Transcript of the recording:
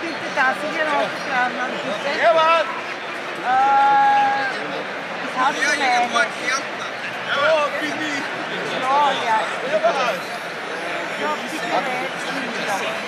Türk Gıdası'yla olduklarından bize. Ne var? Biz hafif beğendik. Yok, biz değil. Yok ya. Yok, biz de beğendik.